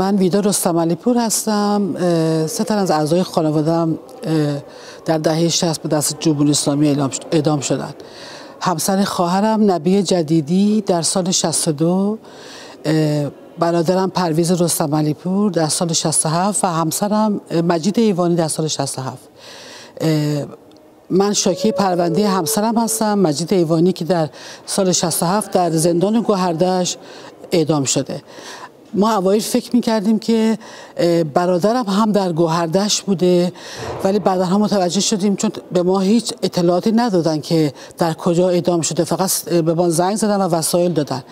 من ویدا رستم هستم سه تن از اعضای خانوادم در دهه 60 به دست جمهوری اسلامی اعدام شدند همسر خواهرم نبی جدیدی در سال 62 برادرم پرویز رستم در سال 67 و همسرم مجید ایوانی در سال 67 من شاکی پرونده همسرم هستم مجید ایوانی که در سال 67 در زندان گوهردش اعدام شده. ما اوایل فکر می‌کردیم که برادرم هم در گوهردش بوده ولی بعدها متوجه شدیم چون به ما هیچ اطلاعاتی ندادن که در کجا اعدام شده فقط به ما زنگ زدن و وسایل دادن.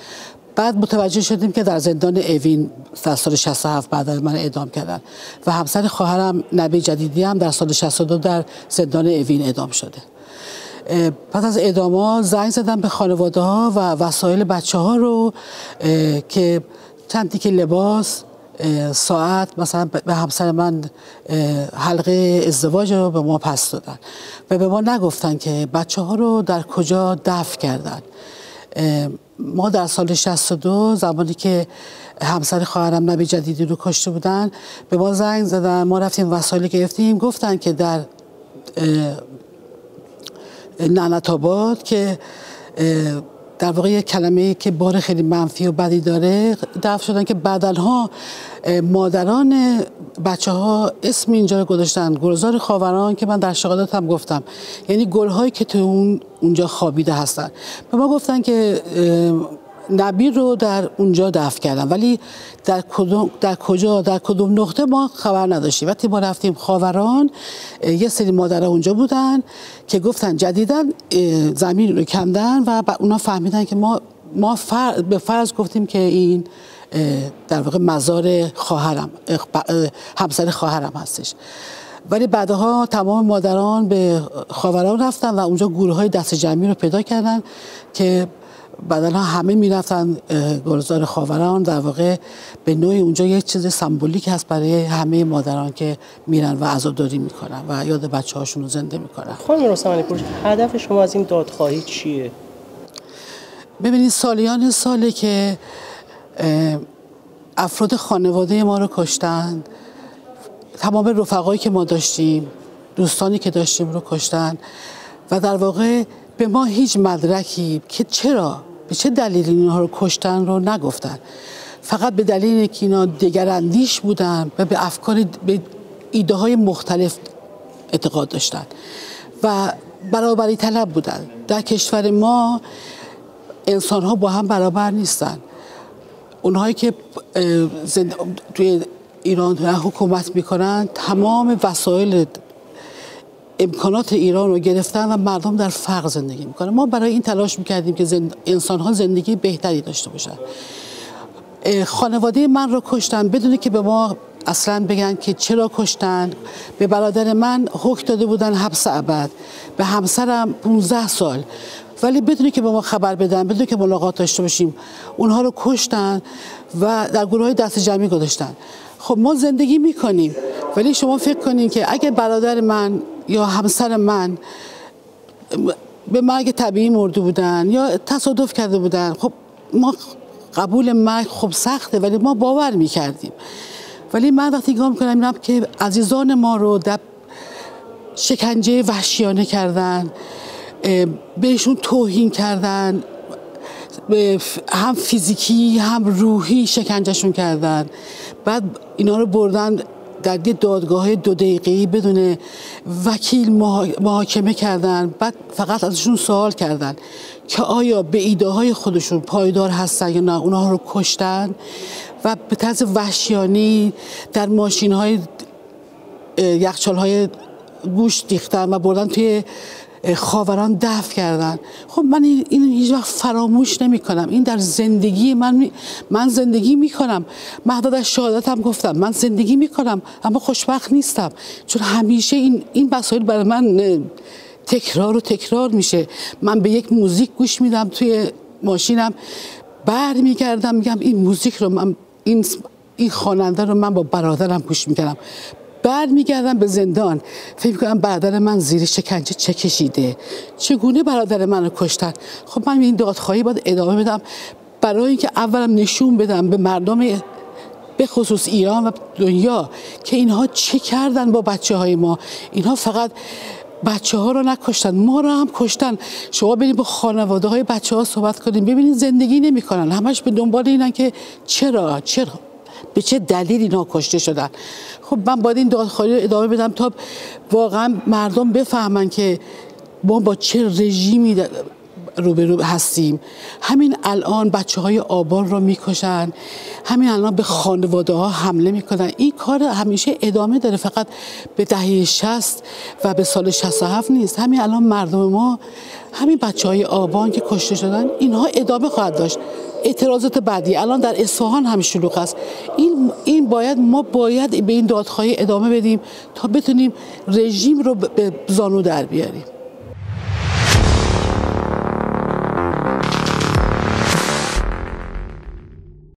بعد متوجه شدیم که در زندان اوین در سال 67 بعد من اعدام کردن و همسر خواهرم نبی جدیدی هم در سال 62 در زندان اوین اعدام شده. پس از اعدام زنگ زدم به خانواده ها و وسایل بچه ها رو که چند تیکه لباس ساعت مثلا به همسر من حلقه ازدواج رو به ما پس دادن و به ما نگفتن که بچه ها رو در کجا دفع کردن. ما در سال 62 زمانی که همسر خواهرم نبی جدیدی رو کشته بودن به ما زنگ زدن. ما رفتیم وسایل گرفتیم گفتن که در نعنت آباد که در واقع یک کلمه که بار خیلی منفی و بدی داره دفع شدن که بعدها مادران بچه ها اسم اینجا رو گذاشتن گلزار خاوران که من در شغالات هم گفتم. یعنی گل هایی که تو اون اونجا خوابیده هستن. به ما گفتن که نبی رو در اونجا دفع کردن. ولی در, کدوم، در کجا در کدوم نقطه ما خبر نداشتیم. وقتی ما رفتیم خاوران یه سری مادرها اونجا بودن که گفتن جدیدا زمین رو کندن و اونا فهمیدن که ما ما فر... به فرض گفتیم که این در واقع مزار خواهرم همسر خواهرم هستش. ولی بعدها تمام مادران به خاوران رفتن و اونجا گروه های دست جمعی رو پیدا کردن که بعدا همه می‌رفتن گلزار خاوران در واقع به نوعی اونجا یک چیز سمبولیک هست برای همه مادران که میرن و عزاداری می‌کنن و یاد بچه هاشون رو زنده می‌کنن خانم رستمانی پور هدف شما از این دادخواهی چیه؟ ببینید سالیان ساله که افراد خانواده ما رو کشتن تمام رفقایی که ما داشتیم دوستانی که داشتیم رو کشتن و در واقع به ما هیچ مدرکی که چرا به چه دلیل اینها رو کشتن رو نگفتن؟ فقط به دلیل که اینا دگراندیش بودن و به افکار به ایده های مختلف اعتقاد داشتن و برابری طلب بودن. در کشور ما انسان ها با هم برابر نیستن. اونهایی که توی ایران حکومت می‌کنن تمام وسایل امکانات ایران رو گرفتن و مردم در فقر زندگی می‌کنن. ما برای این تلاش می‌کردیم که زند... انسان ها زندگی بهتری داشته باشن. خانواده من رو کشتن بدون که به ما اصلا بگن که چرا کشتن. به برادر من حکم داده بودن حبس ابد. به همسرم 15 سال. ولی بدونی که به ما خبر بدن بدون که ملاقات داشته باشیم اونها رو کشتن و در گروه های دست جمعی گذاشتن. خب ما زندگی می‌کنیم ولی شما فکر کنین که اگه برادر من یا همسر من به مرگ طبیعی مرده بودن یا تصادف کرده بودن. خب ما قبول مرگ خب سخته ولی ما باور می‌کردیم. ولی من وقتی نگاه می‌کنم می‌بینم که عزیزان ما رو در شکنجه وحشیانه کردن بهشون توهین کردن هم فیزیکی هم روحی شکنجهشون کردن. بعد اینا رو بردن در یه دادگاه دو دقیقه‌ای بدون وکیل محاکمه کردن بعد فقط ازشون سوال کردن که آیا به ایده های خودشون پایدار هستن یا نه اونها رو کشتن و به طرز وحشیانی در ماشین های یخچال های گوش دیختن و بردن توی خاوران دفع کردن. خب من این هیچ وقت فراموش نمی کنم این در زندگی من من زندگی می کنم مهداد از شهادتم گفتم. من زندگی می کنم اما خوشبخت نیستم. چون همیشه این این مسائل برای من تکرار و تکرار میشه. من به یک موزیک گوش میدم توی ماشینم. بر میگردم میگم این موزیک رو من این این خواننده رو من با برادرم گوش می‌کردم. بعد میگردم به زندان. فکر کنم برادر من زیر شکنجه چه کشیده. چگونه برادر منو کشتن؟ خب من این دادخواهی باید ادامه بدم. برای اینکه اولم نشون بدم به مردم به خصوص ایران و دنیا که اینها چه کردن با بچه های ما. اینها فقط بچه ها رو نکشتن ما رو هم کشتن. شما برید با خانواده های بچه ها صحبت کنیم ببینید زندگی نمی‌کنن. همش به دنبال اینن که چرا چرا؟ به چه دلیل اینا کشته شدن؟ خب من باید این دادخواهی رو ادامه بدم تا واقعا مردم بفهمن که ما با چه رژیمی روبرو هستیم. همین الان بچه های آبان رو می‌کشن. همین الان به خانواده ها حمله می‌کنن. این کار همیشه ادامه داره. فقط به دهه 60 و به سال 67 نیست. همین الان مردم ما همین بچه های آبان که کشته شدن اینها ادامه خواهد داشت. اعتراضات بعدی. الان در اصفهان هم شلوغ است. این این باید ما باید به این دادخواهی ادامه بدیم تا بتونیم رژیم رو به زانو در بیاریم.